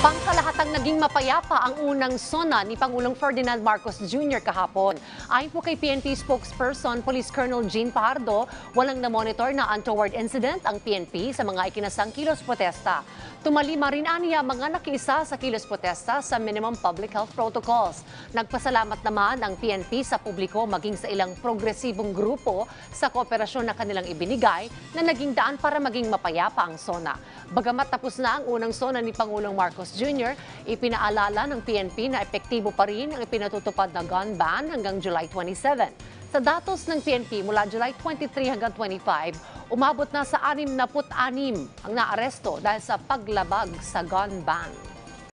Pangkalahatang naging mapayapa ang unang sona ni Pangulong Ferdinand Marcos Jr. kahapon. Ayon po kay PNP spokesperson Police Colonel Jean Pardo, walang na-monitor na untoward incident ang PNP sa mga ikinasang kilos protesta. Tumalima rin aniya mga nakiisa sa kilos protesta sa minimum public health protocols. Nagpasalamat naman ang PNP sa publiko maging sa ilang progresibong grupo sa kooperasyon na kanilang ibinigay na naging daan para maging mapayapa ang sona. Bagamat tapos na ang unang sona ni Pangulong Marcos Jr., ipinaalala ng PNP na epektibo pa rin ang ipinatutupad na gun ban hanggang July 27. Sa datos ng PNP mula July 23 hanggang 25, umabot na sa 66 ang naaresto dahil sa paglabag sa gun ban.